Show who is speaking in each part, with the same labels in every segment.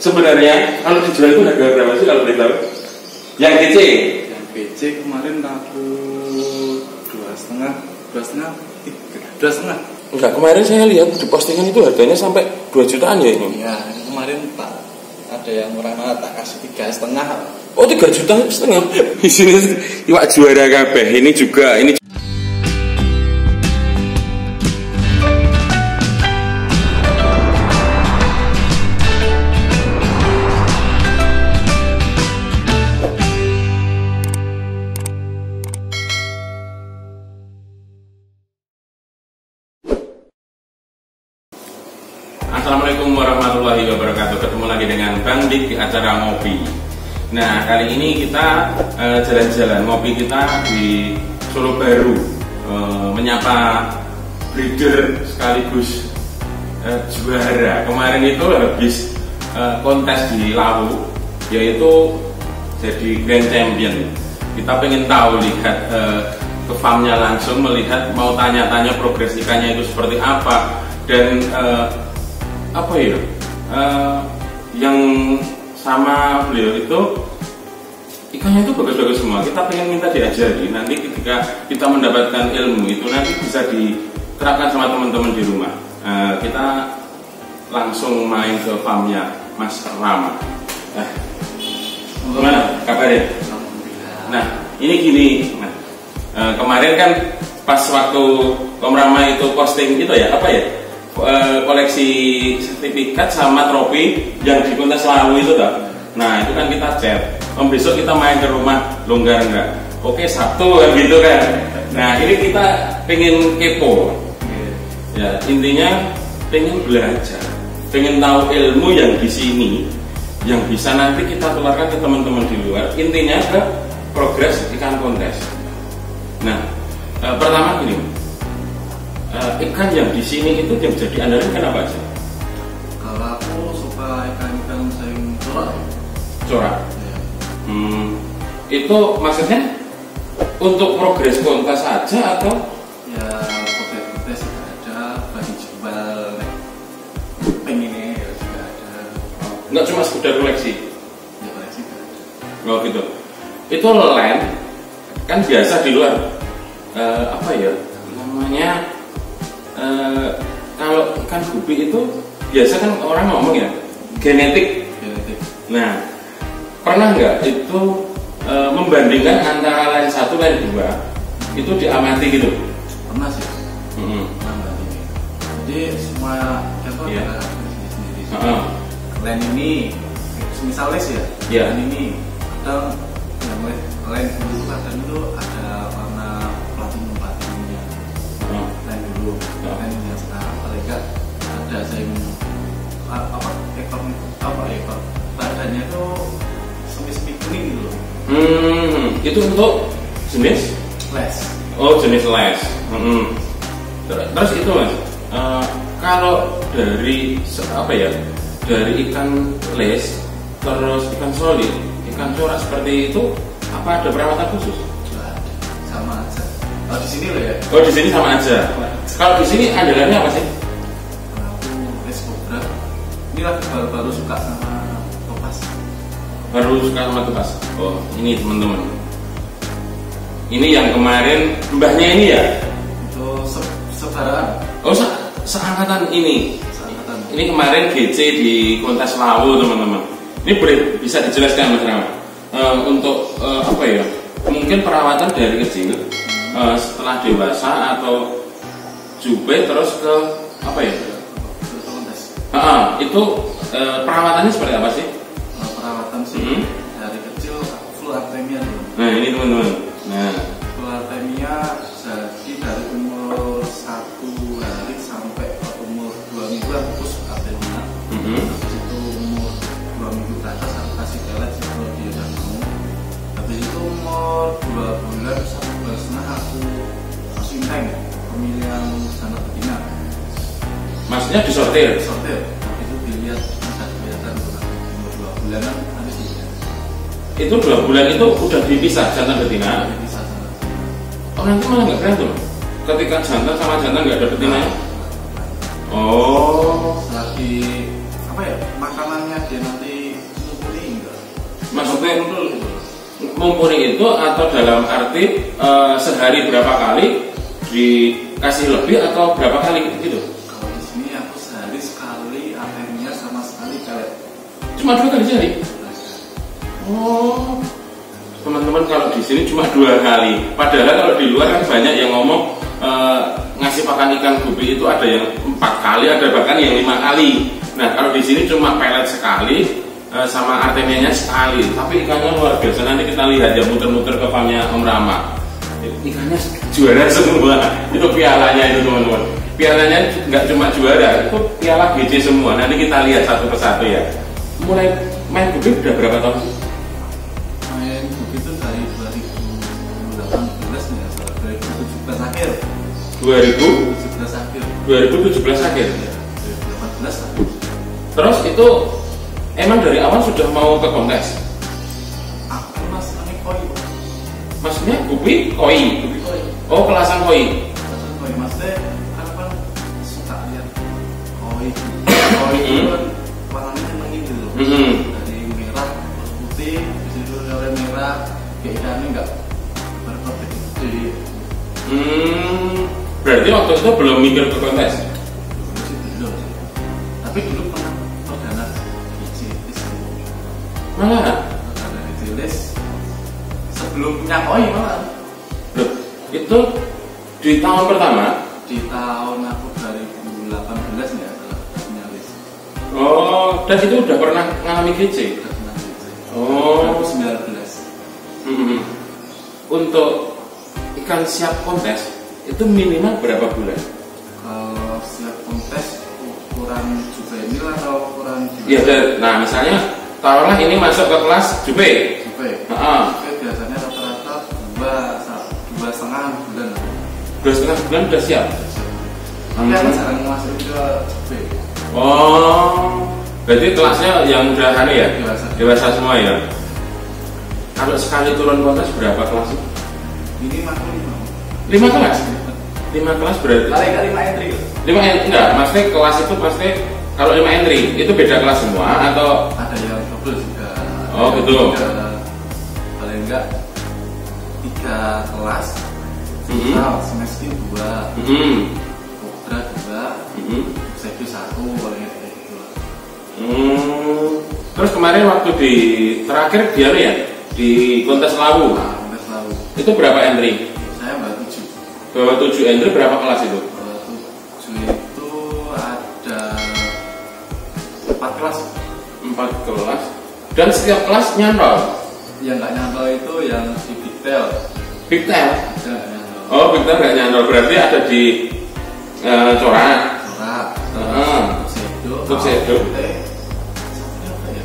Speaker 1: Sebenarnya kalau dijual itu harga berapa sih kalau boleh tahu? Yang DC
Speaker 2: Yang BC kemarin aku dua setengah, dua setengah, tiga, dua setengah.
Speaker 1: Enggak, kemarin saya lihat di postingan itu harganya sampai 2 jutaan ya ini.
Speaker 2: Ya, kemarin tak ada yang murah malah tak kasih tiga setengah.
Speaker 1: Oh, 3 juta setengah. Di sini iwak juara kabeh. Ini juga ini Assalamualaikum warahmatullahi wabarakatuh. Ketemu lagi dengan Bang Dik di acara ngopi. Nah kali ini kita eh, jalan-jalan ngopi kita di Solo Baru eh, menyapa breeder sekaligus eh, juara. Kemarin itu habis eh, kontes di Lawu yaitu jadi Grand Champion. Kita pengen tahu lihat eh, ke farmnya langsung melihat mau tanya-tanya progres ikannya itu seperti apa dan eh, apa ya eh, yang sama beliau itu ikannya itu bagus-bagus semua kita pengen minta diajari nanti ketika kita mendapatkan ilmu itu nanti bisa diterapkan sama teman-teman di rumah Eh, kita langsung main ke farmnya Mas Rama eh, gimana kabarnya. Nah, ini gini. Nah, eh, kemarin kan pas waktu Om Rama itu posting itu ya, apa ya? Eh, koleksi sertifikat sama trofi yang di kontes lalu itu toh. Nah, itu kan kita chat. Om besok kita main ke rumah longgar enggak? Oke, Sabtu kan gitu kan. Nah, ini kita pengen kepo. Ya, intinya pengen belajar, pengen tahu ilmu yang di sini yang bisa nanti kita tularkan ke teman-teman di luar. Intinya ke progres ikan kontes. Nah, eh, pertama gini, eh, ikan yang di sini itu yang jadi andalan ikan apa aja?
Speaker 2: Kalau aku suka ikan-ikan sing corak.
Speaker 1: Corak.
Speaker 2: Ya.
Speaker 1: Hmm, itu maksudnya untuk progres kontes saja atau
Speaker 2: Ya, potes-potes juga ada, bagi jual pengennya ya juga ada.
Speaker 1: nggak cuma sekedar koleksi?
Speaker 2: Ya koleksi ada.
Speaker 1: Oh gitu. Itu land kan biasa di luar eh, apa ya namanya eh, kalau ikan gupi itu biasa kan orang ngomong ya genetik.
Speaker 2: Genetik.
Speaker 1: Nah pernah nggak itu eh, membandingkan antara lain satu lain dua itu diamati gitu?
Speaker 2: Pernah sih. Pernah ini. Jadi semua contoh.
Speaker 1: Heeh.
Speaker 2: Lain ini, misal les ya.
Speaker 1: Iya.
Speaker 2: Lain ini kadang yang lain lain dulu kadang itu ada itu
Speaker 1: untuk jenis?
Speaker 2: Les.
Speaker 1: Oh jenis les. Ter- Terus itu mas, eh, kalau dari apa ya, dari ikan les, terus ikan solid, ikan corak seperti itu, apa ada perawatan khusus?
Speaker 2: Sama aja. Oh di sini loh ya.
Speaker 1: Oh di sini sama aja. Kalau di sini andalannya apa sih?
Speaker 2: Aku les kobra. Ini lagi baru-baru suka sama topas.
Speaker 1: Baru suka sama tupas. Oh ini teman-teman. Ini yang kemarin mbahnya ini ya?
Speaker 2: Itu se- sebaran
Speaker 1: Oh se- seangkatan ini.
Speaker 2: seangkatan.
Speaker 1: Ini kemarin GC di kontes Lawu teman-teman. Ini boleh bisa dijelaskan Mas Rama Eh, untuk eh, apa ya? Mungkin perawatan dari kecil eh, setelah dewasa atau jube terus ke apa ya? Ah, itu eh, perawatannya seperti apa sih?
Speaker 2: Perawatan sih
Speaker 1: Mhm.
Speaker 2: dari kecil aku flu artemia dulu.
Speaker 1: Nah ini teman-teman.
Speaker 2: Bulan itu
Speaker 1: udah dipisah jantan betina. Oh nanti malah nggak berantem. Ketika jantan sama jantan nggak ada betinanya. Oh.
Speaker 2: selagi apa ya makanannya dia nanti
Speaker 1: maksudnya
Speaker 2: Betul gitu.
Speaker 1: mumpuni itu atau dalam arti eh, sehari berapa kali dikasih lebih atau berapa kali gitu
Speaker 2: Kalau di sini aku sehari sekali akhirnya sama sekali kayak
Speaker 1: cuma dua kali sehari teman-teman kalau di sini cuma dua kali. Padahal kalau di luar kan banyak yang ngomong eh, ngasih pakan ikan gupi itu ada yang empat kali ada bahkan yang lima kali. Nah kalau di sini cuma pelet sekali eh, sama artemianya sekali. Tapi ikannya luar biasa. Nanti kita lihat ya muter-muter ke farmnya Om Rama. Ikannya juara semua. Itu pialanya itu teman-teman. Pialanya nggak cuma juara itu piala GC semua. Nanti kita lihat satu persatu ya. Mulai main gupi udah berapa tahun 2000
Speaker 2: 17 akhir.
Speaker 1: 2017 akhir
Speaker 2: Ya, 2018 lah.
Speaker 1: terus itu emang dari awal sudah mau ke kontes
Speaker 2: Aku mas ini koi.
Speaker 1: maksudnya gupi koi
Speaker 2: Tapi koi.
Speaker 1: oh kelasan koi
Speaker 2: Terus koi maksudnya kan kan suka lihat koi. Koi itu kan warnanya emang gitu loh.
Speaker 1: Mhm.
Speaker 2: Dari merah terus putih, situ ada merah, kayak ikannya enggak berkotek gede.
Speaker 1: hmm, berarti waktu itu belum mikir ke kontes
Speaker 2: belum. Tapi dulu pernah perdana di
Speaker 1: malah?
Speaker 2: Perdana ditulis sebelum punya koi malah.
Speaker 1: loh, itu di tahun pertama?
Speaker 2: Di tahun aku 2018 nih ya salah punya list
Speaker 1: oh dan itu udah pernah ngalami GC
Speaker 2: udah pernah list
Speaker 1: Oh.
Speaker 2: 2019
Speaker 1: Mhm. untuk ikan siap kontes itu minimal berapa bulan
Speaker 2: kalau kontes ukuran juvenil atau ukuran
Speaker 1: ya dan- nah misalnya taruhlah ini masuk ke kelas juve
Speaker 2: juve
Speaker 1: Heeh.
Speaker 2: Biasanya rata-rata dua dua setengah bulan
Speaker 1: dua setengah bulan udah siap
Speaker 2: tapi aku
Speaker 1: Hmm.
Speaker 2: jarang masuk ke juve
Speaker 1: Oh, berarti kelasnya yang udah anu ya?
Speaker 2: Dewasa.
Speaker 1: Dewasa semua ya. Kalau sekali turun kontes berapa kelas?
Speaker 2: ini aku lima
Speaker 1: Lima kelas? Lima kelas berarti?
Speaker 2: kali kali lima entry loh.
Speaker 1: Lima en- enggak, maksudnya kelas itu pasti kalau lima entry itu beda kelas semua atau
Speaker 2: ada yang double juga
Speaker 1: Oh,
Speaker 2: Ada
Speaker 1: gitu.
Speaker 2: paling enggak tiga kelas
Speaker 1: Mhm.
Speaker 2: Nah, semester dua
Speaker 1: hmm,
Speaker 2: Cobra dua
Speaker 1: hmm,
Speaker 2: Sedu satu paling kayak gitu
Speaker 1: hmm. Terus kemarin waktu di terakhir dia ya di kontes lawu
Speaker 2: Nah, udah selalu
Speaker 1: itu berapa entry? Bawa tujuh entry berapa kelas itu?
Speaker 2: Tujuh itu ada empat kelas
Speaker 1: Empat kelas dan setiap kelas nyantol.
Speaker 2: Yang nggak nyantol itu yang di detail
Speaker 1: Big tail.
Speaker 2: Ada nggak nyantol
Speaker 1: Oh, Victor nggak nyantol berarti ada di eh, corak.
Speaker 2: Corak
Speaker 1: Ah.
Speaker 2: Terus Tuxedo
Speaker 1: Tuxedo.
Speaker 2: Eh, satunya apa ya?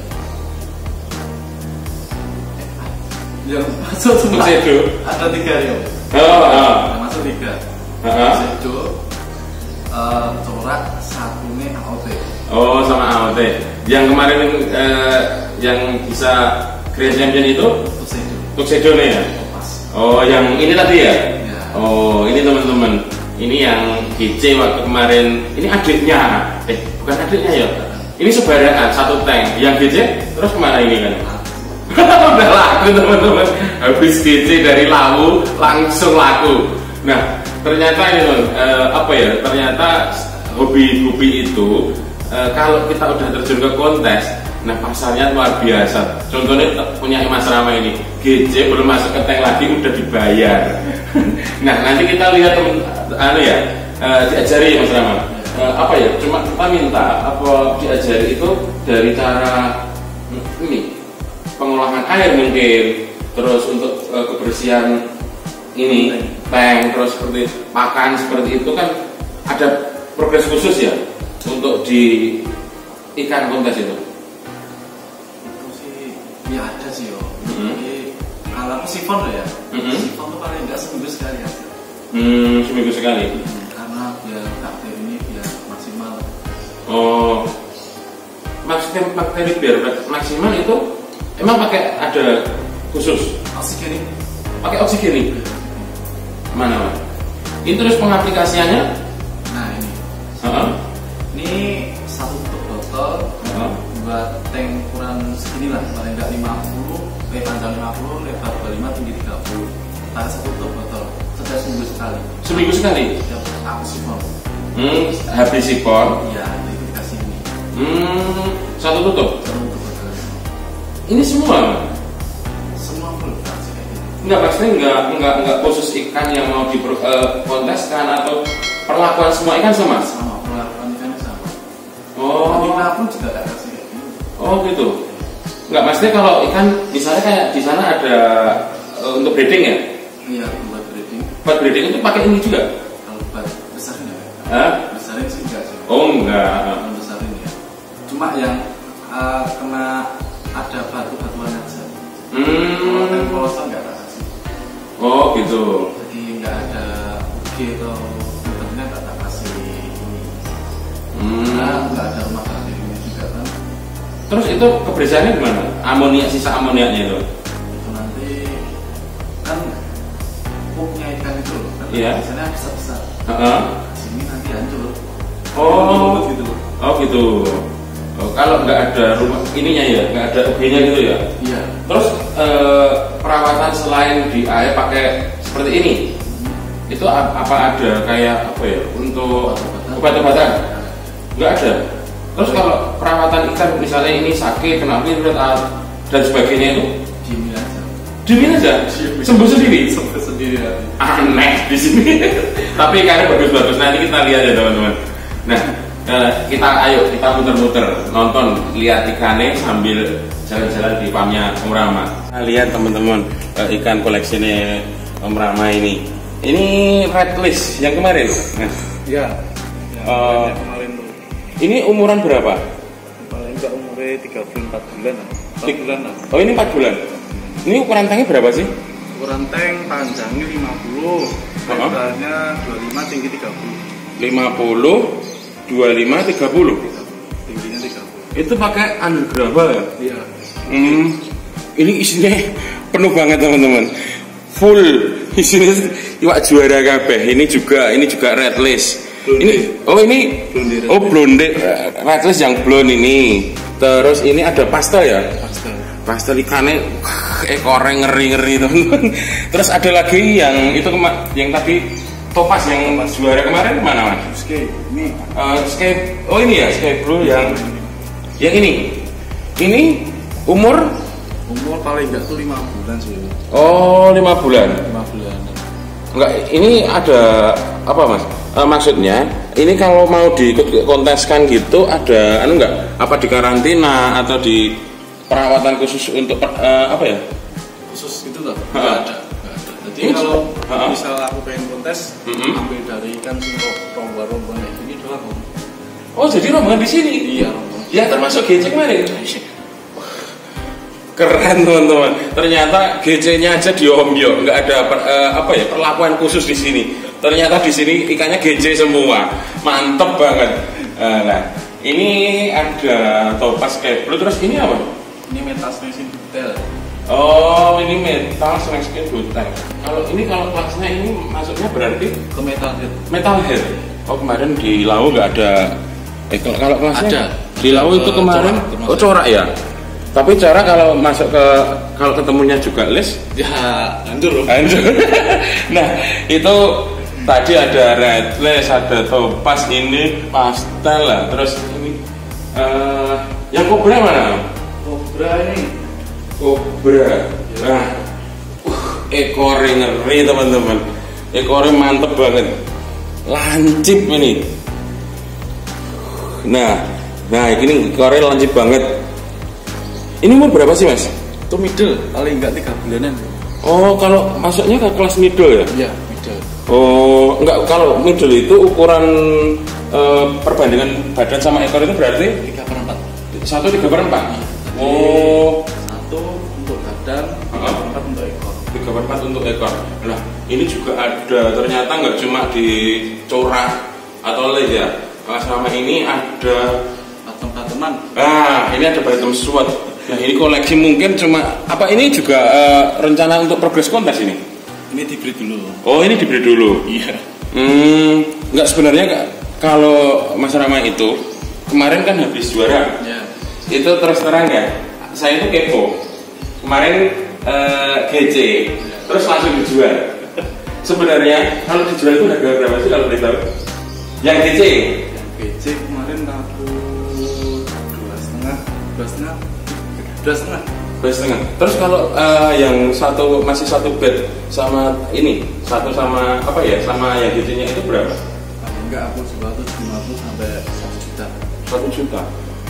Speaker 2: Eh, ah, Yang masuk semua
Speaker 1: Tuxedo.
Speaker 2: Ada tiga ya
Speaker 1: Oh, oh.
Speaker 2: Tiga
Speaker 1: Heeh.
Speaker 2: Tuxedo eh, Corak Satunya AOT
Speaker 1: Oh, sama AOT. Yang kemarin eh, yang bisa Grand Champion itu
Speaker 2: Tuxedo
Speaker 1: Tuxedo nih ya.
Speaker 2: Pas
Speaker 1: Oh, yang ini tadi ya?
Speaker 2: Ya.
Speaker 1: Oh, ini teman-teman. Ini yang GC waktu kemarin. Ini adiknya. Eh, bukan adiknya ya. Ini sebarangan satu tank. Yang GC terus ke mana ini kan? udah laku teman-teman habis GC dari lawu langsung laku nah ternyata ini teman eh, apa ya? Ternyata hobi-hobi itu eh, kalau kita udah terjun ke kontes nah pasarnya luar biasa. Contohnya punya Mas Rama ini GC belum masuk ke tank lagi udah dibayar. Nah nanti kita lihat anu ya eh, diajari ya Mas Rama. Eh, apa ya? Cuma kita minta apa diajari itu dari cara hmm, ini pengolahan air mungkin terus untuk eh, kebersihan ini tank terus seperti pakan seperti itu kan ada progres khusus ya untuk di ikan kontes itu.
Speaker 2: Itu sih ya ada sih yo. Jadi, kalau aku sifon loh ya.
Speaker 1: Mhm.
Speaker 2: sifon tuh paling enggak seminggu sekali aja
Speaker 1: hmm, seminggu sekali.
Speaker 2: Hmm, karena biar bakteri ini biar maksimal.
Speaker 1: Oh. Maksudnya bakteri biar maksimal itu emang pakai ada khusus?
Speaker 2: Oksigen
Speaker 1: pakai oksigen mana Mas? ini terus pengaplikasiannya
Speaker 2: nah ini
Speaker 1: Heeh.
Speaker 2: ini satu tutup botol
Speaker 1: Heeh.
Speaker 2: buat tank ukuran segini lah paling enggak 50 eh panjang 50 lebar 25 tinggi 30 pakai satu tutup botol setiap seminggu sekali
Speaker 1: Seminggu sekali.
Speaker 2: setiap aku sih mau
Speaker 1: Hmm, habis sipon.
Speaker 2: iya dikasih ini
Speaker 1: Hmm, satu tutup.
Speaker 2: satu tutup botol
Speaker 1: Ini semua Enggak pasti enggak enggak enggak khusus ikan yang mau dikonteskan atau perlakuan semua ikan sama.
Speaker 2: sama perlakuan ikannya sama
Speaker 1: Oh.
Speaker 2: Tapi pun juga gak kasih kayak gitu
Speaker 1: Oh gitu. Enggak maksudnya kalau ikan misalnya kayak di sana ada eh, untuk breeding ya.
Speaker 2: iya buat breeding
Speaker 1: Buat breeding itu pakai ini juga.
Speaker 2: kalau buat besarnya
Speaker 1: Hah?
Speaker 2: besarnya sih enggak sih
Speaker 1: Oh enggak.
Speaker 2: Kalau besarin ya cuma yang uh, kena ada batu-batuan aja kalau
Speaker 1: Hmm.
Speaker 2: yang polosan nggak tak kasih
Speaker 1: Oh gitu.
Speaker 2: jadi nggak ada UG atau tak kasih ini
Speaker 1: Hmm.
Speaker 2: nggak ada rumah tangga ini juga kan
Speaker 1: Terus itu kebersihannya gimana? Amonia sisa amoniaknya itu.
Speaker 2: itu nanti kan pupnya ikan itu loh kan
Speaker 1: Iya.
Speaker 2: biasanya besar besar
Speaker 1: Heeh.
Speaker 2: sini nanti hancur
Speaker 1: Oh.
Speaker 2: Gitu
Speaker 1: Oh gitu. Oh, kalau nggak ada rumah ininya ya, nggak ada UG-nya gitu ya.
Speaker 2: iya
Speaker 1: Terus eh, selain di air pakai seperti ini, itu apa ada kayak apa ya untuk obat-obatan? Nggak ada. Terus kalau perawatan ikan misalnya ini sakit, kena virus dan sebagainya itu
Speaker 2: diemin aja
Speaker 1: aja, sembuh sendiri.
Speaker 2: sampai sendiri
Speaker 1: Aneh di sini. Tapi ikannya bagus-bagus. Nanti kita lihat ya teman-teman. Nah, eh, kita ayo kita muter-muter nonton lihat ikannya sambil jalan-jalan di farmnya Om Rama. Nah, lihat teman-teman eh, ikan koleksinya Om Rama ini. Ini red list yang kemarin. Nah,
Speaker 2: iya yang
Speaker 1: Oh.
Speaker 2: kemarin tuh
Speaker 1: ini umuran berapa?
Speaker 2: paling enggak umurnya 34 bulan lah 4
Speaker 1: Tik-
Speaker 2: bulan lah
Speaker 1: Oh ini 4 bulan. Ini ukuran tanknya berapa sih?
Speaker 2: ukuran tank panjangnya 50 lebarnya 25 tinggi 30
Speaker 1: 50, 25, 30.
Speaker 2: tingginya 30
Speaker 1: Itu pakai undergravel ya?
Speaker 2: iya
Speaker 1: Hmm, ini isinya penuh banget teman-teman. Full isinya iwak juara kabeh. Ini juga ini juga red list.
Speaker 2: Blonde.
Speaker 1: Ini oh ini
Speaker 2: Blonde
Speaker 1: oh blonde red list yang blonde ini. Terus ini ada pastel ya.
Speaker 2: pastel
Speaker 1: Pastel ikannya ekornya ngeri-ngeri teman-teman. Terus ada lagi yang itu kema- yang tadi topas yang juara kemarin mana mas?
Speaker 2: Oke, ini
Speaker 1: sky oh ini ya sky blue yang yang ini. Ini umur?
Speaker 2: Umur paling enggak tuh 5 bulan sih.
Speaker 1: Oh lima bulan.
Speaker 2: 5 bulan.
Speaker 1: Enggak ini ada apa mas? Eh, maksudnya ini kalau mau diikut konteskan gitu ada anu enggak apa di karantina atau di perawatan khusus untuk eh, apa ya?
Speaker 2: Khusus gitu loh enggak ada jadi
Speaker 1: Ini-
Speaker 2: kalau
Speaker 1: Ha.
Speaker 2: misal aku pengen kontes
Speaker 1: Mm-mm.
Speaker 2: ambil dari ikan sing rombongan kayak gini doang
Speaker 1: oh jadi rombongan di sini?
Speaker 2: Iya rombongan
Speaker 1: ya termasuk GC kemarin? Keren teman-teman. Ternyata GC-nya aja diombyo nggak ada per- eh, apa ya perlakuan khusus di sini. Ternyata di sini ikannya GC semua. Mantep banget. Eh, nah ini ada topas kayak terus ini apa?
Speaker 2: Ini metasnesin detail
Speaker 1: oh ini metal skin butek kalau ini kalau kelasnya ini masuknya berarti
Speaker 2: ke metal head.
Speaker 1: Metal head? Oh kemarin di lau nggak ada. Eh kalau, kelasnya
Speaker 2: Ada.
Speaker 1: di lau itu kemarin?
Speaker 2: corak,
Speaker 1: oh corak ya? Tapi cara kalau masuk ke kalau ketemunya juga list
Speaker 2: ya hancur loh.
Speaker 1: Hancur nah itu tadi ada red lace ada topas ini pastel lah. Terus ini eh yang kobra mana?
Speaker 2: Kobra ini
Speaker 1: kobra nah uh, ekornya ngeri teman-teman. Ekornya mantep banget. Lancip ini. Nah nah ini ekornya lancip banget. Ini umur berapa sih mas?
Speaker 2: Itu middle paling enggak 3 bulanan.
Speaker 1: Oh kalau masuknya ke kelas middle ya?
Speaker 2: Iya middle.
Speaker 1: Oh enggak kalau middle itu ukuran eh, perbandingan badan sama ekor itu berarti?
Speaker 2: 3 per 4
Speaker 1: satu tiga per empat? Oh
Speaker 2: satu untuk badan
Speaker 1: Heeh.
Speaker 2: 3 per 4 untuk ekor
Speaker 1: tiga per empat untuk ekor. Nah, ini juga ada ternyata nggak cuma di corak atau les ya. Kalau selama ini ada,
Speaker 2: patem-pateman
Speaker 1: ah ini ada bottom SWOT. Nah ini koleksi mungkin cuma apa ini juga eh, rencana untuk progres kontes ini?
Speaker 2: ini diberi dulu
Speaker 1: Oh ini diberi dulu.
Speaker 2: iya
Speaker 1: Hmm, nggak sebenarnya Kak, kalau Mas Rama itu kemarin kan habis juara.
Speaker 2: ya
Speaker 1: Itu terus terang ya, saya itu kepo. kemarin eh, GC terus langsung dijual. Sebenarnya kalau dijual itu harga berapa sih kalau boleh tahu? Yang GC
Speaker 2: yang BC kemarin aku dua setengah dua setengah dua setengah.
Speaker 1: Dua setengah. Terus kalau eh, yang satu masih satu bed sama ini satu sama apa ya sama yang GC nya itu berapa?
Speaker 2: Enggak aku jual tuh lima puluh sampai satu juta.
Speaker 1: Satu juta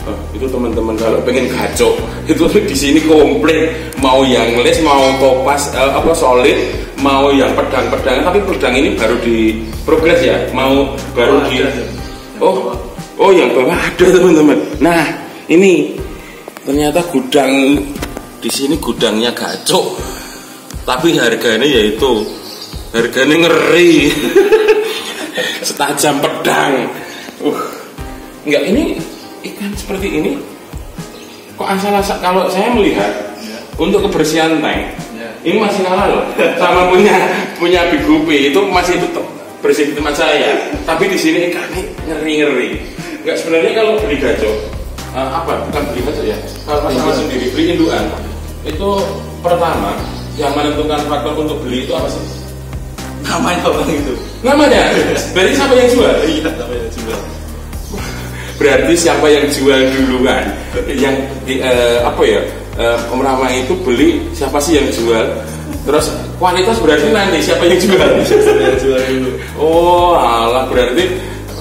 Speaker 1: Oh, itu teman-teman kalau pengen gacok itu di sini komplit mau yang les mau topas eh, apa solid mau yang pedang-pedang. Tapi pedang ini baru di progres ya? Mau baru
Speaker 2: Oh,
Speaker 1: di
Speaker 2: ada,
Speaker 1: oh oh yang bawah ada teman-teman. Nah ini. Ternyata gudang di sini gudangnya gacok. Tapi harganya yaitu harganya ngeri. Setajam pedang. Uh enggak ini ikan seperti ini kok asal-asal kalau saya melihat
Speaker 2: Ya.
Speaker 1: untuk kebersihan tank
Speaker 2: Ya.
Speaker 1: ini masih kalah loh. Sama punya punya Big Guppy itu masih tetap bersih di tempat saya. Tapi di sini ikannya ngeri-ngeri enggak sebenarnya kalau beli gacok eh, apa? Bukan beli gacok ya. Kalau mas sama sendiri beli induan. Itu pertama yang menentukan faktor untuk beli itu apa sih?
Speaker 2: Namanya orang itu?
Speaker 1: Namanya? Berarti siapa yang jual?
Speaker 2: Iya namanya jual
Speaker 1: berarti siapa yang jual duluan? Yang di, eh, apa ya? Eh, Om Rama itu beli siapa sih yang jual? Terus kualitas berarti nanti siapa yang jual?
Speaker 2: Saya jual dulu?
Speaker 1: Oh alah berarti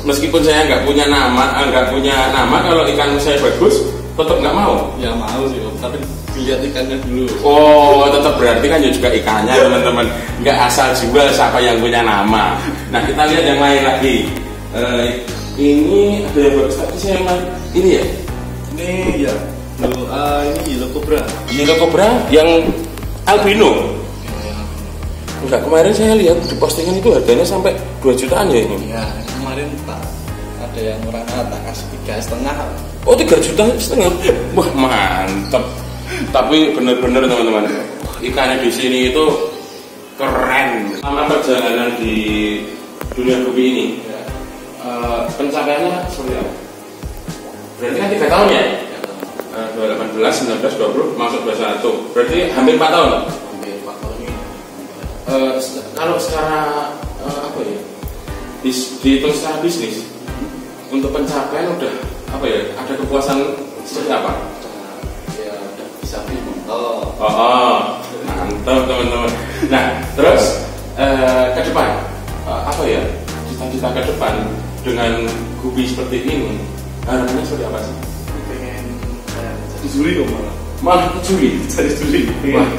Speaker 1: meskipun saya nggak punya nama eh, nggak punya nama kalau ikan saya bagus tetap nggak mau?
Speaker 2: Ya mau sih om. Tapi lihat ikannya dulu.
Speaker 1: Oh, tetap berarti kan juga ikannya teman-teman. Nggak asal jual siapa yang punya nama. Nah, kita lihat yang lain lagi. Eh, ini ada yang bagus tapi saya emang ini ya.
Speaker 2: ini ya lo ah ini yellow cobra
Speaker 1: Yellow Cobra yang albino. Enggak, kemarin saya lihat di postingan itu harganya sampai 2 jutaan ya ini.
Speaker 2: ya kemarin tak ada yang orang tak kasih tiga setengah
Speaker 1: Oh, 3 juta setengah. Wah, mantap. Tapi bener-bener teman-teman, ikannya di sini itu keren. Sama perjalanan di dunia kopi ini,
Speaker 2: ya
Speaker 1: eh, pencapaiannya seperti apa? Berarti kan 3 tahun ya? Eh, 2018, 19, 20, masuk 21. Berarti hampir 4 tahun.
Speaker 2: hampir empat tahun ini
Speaker 1: Eh, se- kalau secara eh, apa ya? Bis, dihitung secara bisnis, untuk pencapaian udah apa ya? Ada kepuasan seperti apa?
Speaker 2: Ya udah bisa beli motor
Speaker 1: Oh, oh, mantap teman-teman. Nah, terus eh, ke depan eh, apa ya cita-cita ke depan dengan gubi seperti ini harapannya seperti apa sih?
Speaker 2: pengen kayak jadi juri kok malah
Speaker 1: Malah curi.
Speaker 2: jadi juri
Speaker 1: Wah,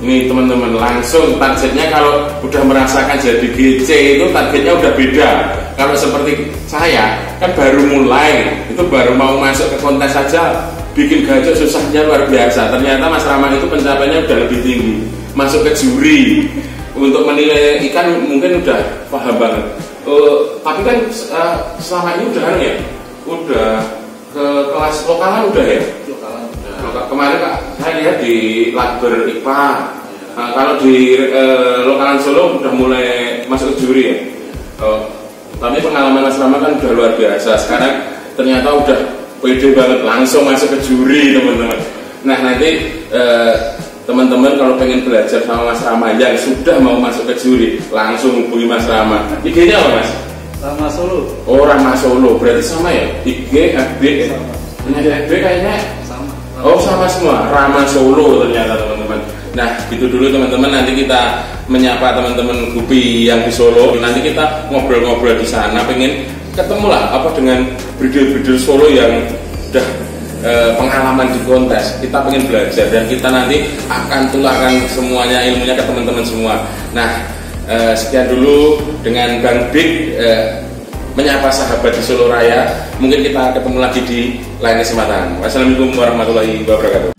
Speaker 1: ini teman-teman langsung targetnya kalau udah merasakan jadi GC itu targetnya udah beda. Kalau seperti saya kan baru mulai, itu baru mau masuk ke kontes saja bikin gajah susahnya luar biasa. Ternyata Mas Rama itu pencapaiannya udah lebih tinggi. Masuk ke juri untuk menilai ikan mungkin udah paham banget. Eh, tapi kan eh, selama ini udah anu ya, udah ke kelas lokalan udah ya.
Speaker 2: lokalan udah
Speaker 1: Kemarin Kak, saya lihat di Lakber IPA. Nah, kalau di eh, lokalan Solo udah mulai masuk ke juri ya. Oh, tapi pengalaman Mas Rama kan udah luar biasa. Sekarang ternyata udah pede banget langsung masuk ke juri teman-teman. Nah nanti eh, teman-teman kalau pengen belajar sama Mas Rama yang sudah mau masuk ke juri langsung hubungi Mas Rama. IG-nya apa Mas?
Speaker 2: sama Solo
Speaker 1: Oh Rama Solo berarti sama ya? IG, FB,
Speaker 2: Sama.
Speaker 1: Punya FB kayaknya
Speaker 2: sama
Speaker 1: Oh sama semua, Rama Solo ternyata teman-teman. Nah gitu dulu teman-teman nanti kita menyapa teman-teman Gupi yang di Solo. Nanti kita ngobrol-ngobrol di sana, pengen ketemu lah apa dengan breeder-breeder Solo yang udah pengalaman di kontes. Kita pengen belajar dan kita nanti akan tularkan semuanya ilmunya ke teman-teman semua. Nah eh, sekian dulu dengan Bang Big. eh, menyapa sahabat di Solo Raya. Mungkin kita ketemu lagi di lain kesempatan. Wassalamualaikum warahmatullahi wabarakatuh.